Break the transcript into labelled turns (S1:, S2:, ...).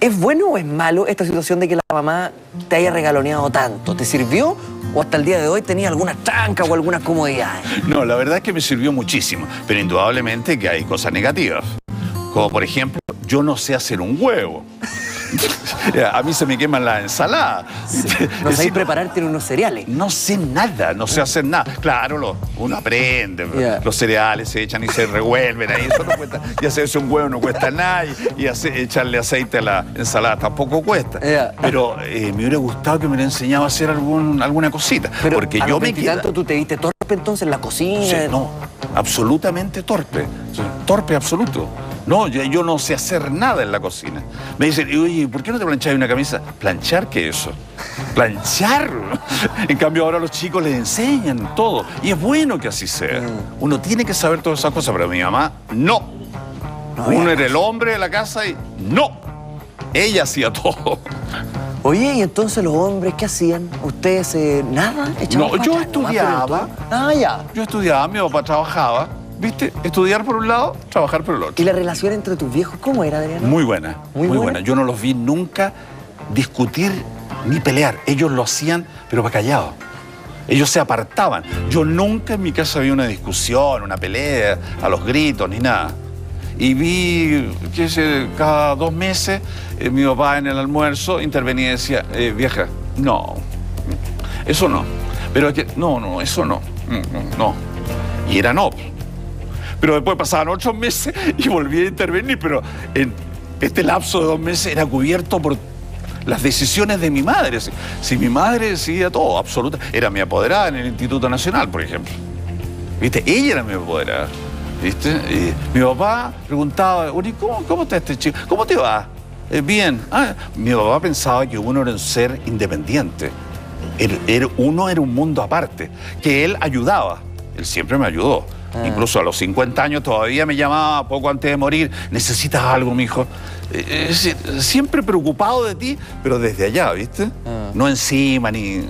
S1: ¿Es bueno o es malo esta situación de que la mamá te haya regaloneado tanto? ¿Te sirvió o hasta el día de hoy tenía algunas trancas o algunas comodidades?
S2: No, la verdad es que me sirvió muchísimo, pero indudablemente que hay cosas negativas. Como por ejemplo, yo no sé hacer un huevo. A mí se me queman la ensalada.
S1: No sabéis prepararte en unos cereales.
S2: No sé nada, no sé hacer nada. Claro, lo, uno aprende. Los cereales se echan y se revuelven ahí. Eso no cuesta. Y hacerse un huevo no cuesta nada. Y, hace- echarle aceite a la ensalada tampoco cuesta. Pero eh, me hubiera gustado que me hubiera enseñado a hacer algún, alguna cosita.
S1: Pero
S2: porque
S1: a
S2: yo
S1: los
S2: me queda-
S1: tanto tú te viste torpe entonces en la cocina.
S2: Sí, no, absolutamente torpe. Torpe absoluto. No, yo, yo no sé hacer nada en la cocina. Me dicen, oye, ¿por qué no te plancháis una camisa? ¿Planchar qué es eso? ¿Planchar? En cambio, ahora los chicos les enseñan todo. Y es bueno que así sea. Uno tiene que saber todas esas cosas, pero mi mamá, no. Uno era el hombre de la casa y no. Ella hacía todo.
S1: Oye, ¿y entonces los hombres qué hacían? ¿Ustedes eh, nada? ¿Echaban
S2: No, yo estudiaba.
S1: Ah, ya.
S2: Yo estudiaba, mi papá trabajaba. ¿Viste? Estudiar por un lado, trabajar por el otro.
S1: ¿Y la relación entre tus viejos cómo era, Adriano?
S2: Muy buena,
S1: Muy
S2: muy,
S1: buena.
S2: buena. Yo no los vi nunca discutir ni pelear. Ellos lo hacían, pero para callado. Ellos se apartaban. Yo nunca en mi casa vi una discusión, una pelea, a los gritos, ni nada. Y vi que sé, cada dos meses eh, mi papá en el almuerzo intervenía y decía, eh, vieja, no, eso no. Pero es que, no, no, eso no, Mm, mm, no. Y era no. Pero después pasaban ocho meses y volví a intervenir, pero en este lapso de dos meses era cubierto por las decisiones de mi madre. Si, mi madre decidía todo, absoluta. Era mi apoderada en el Instituto Nacional, por ejemplo. ¿Viste? Ella era mi apoderada. ¿Viste? Mi papá preguntaba, "Uri, ¿cómo, ¿cómo está este chico? ¿Cómo te va? "Eh, bien. Ah, mi papá pensaba que uno era un ser independiente. Era- era- uno era un mundo aparte, que él ayudaba. Él siempre me ayudó.
S1: Ah.
S2: Incluso a los 50 años todavía me llamaba poco antes de morir. ¿Necesitas algo, mijo? Eh, decir, siempre preocupado de ti, pero desde allá, ¿viste?
S1: Ah.
S2: No encima ni.